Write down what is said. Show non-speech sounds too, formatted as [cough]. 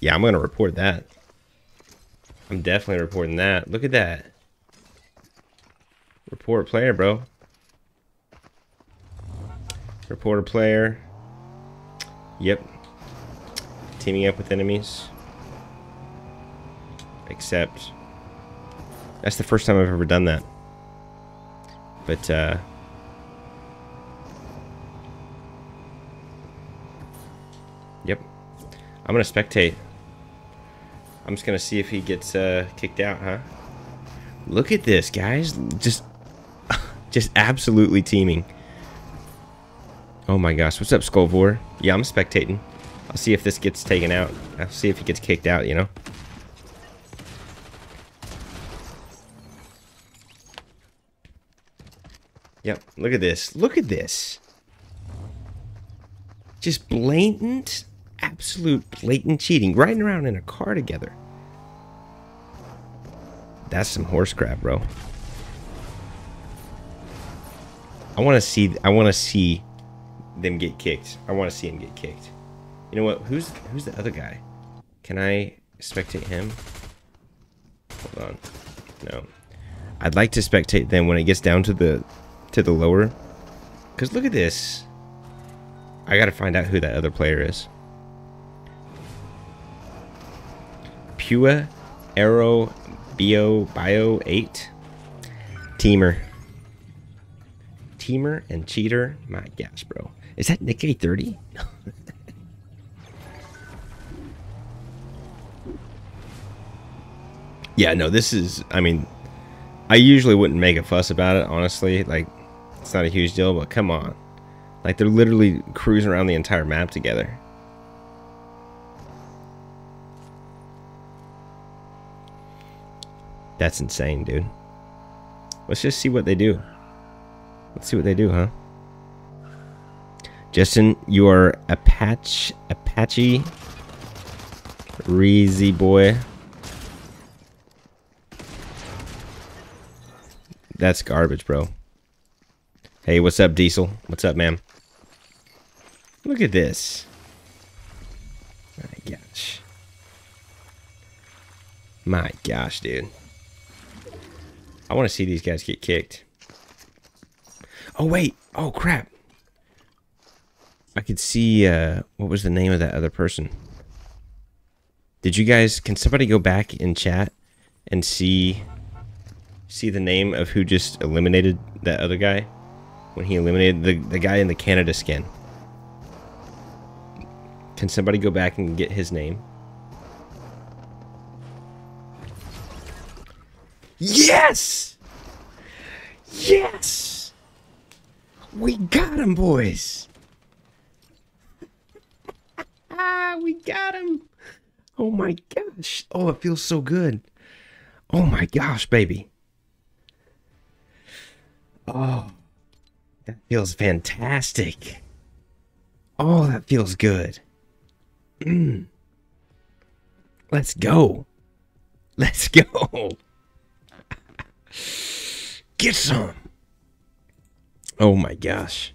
Yeah, I'm going to report that. I'm definitely reporting that. Look at that. Report player, bro. Report a player. Yep. Teaming up with enemies. Except... That's the first time I've ever done that. But, uh... Yep. I'm gonna spectate. I'm just gonna see if he gets uh, kicked out, huh? Look at this, guys. Just, [laughs] just absolutely teaming. Oh my gosh. What's up, Skullvor? Yeah, I'm spectating. I'll see if this gets taken out. I'll see if he gets kicked out, you know? Yep, look at this. Look at this. Just blatant, absolute blatant cheating. Riding around in a car together. That's some horse crap, bro. I want to see. I want to see them get kicked. I want to see him get kicked. You know what? Who's who's the other guy? Can I spectate him? Hold on. No. I'd like to spectate them when it gets down to the to the lower. Cause look at this. I gotta find out who that other player is. Pua Arrow Bio Bio 8. Teamer. Teamer and Cheater. My gosh, bro. Is that Nick A30? [laughs] yeah, no, this is, I mean, I usually wouldn't make a fuss about it, honestly. Like, it's not a huge deal, but come on. Like, they're literally cruising around the entire map together. That's insane, dude. Let's just see what they do. Let's see what they do, huh? Justin, you are Apache Apache Reezy boy. That's garbage, bro. Hey, what's up, Diesel? What's up, man? Look at this. My gosh. My gosh, dude. I want to see these guys get kicked. Oh, wait. Oh, crap. I could see, uh, what was the name of that other person? Did you guys, can somebody go back in chat and see, see the name of who just eliminated that other guy? When he eliminated the, the guy in the Canada skin. Can somebody go back and get his name? Yes! Yes! We got him, boys! Ah, we got him! Oh my gosh. Oh, it feels so good. Oh my gosh, baby. Oh, that feels fantastic. Oh, that feels good. Mm. Let's go. Let's go. Get some. Oh my gosh.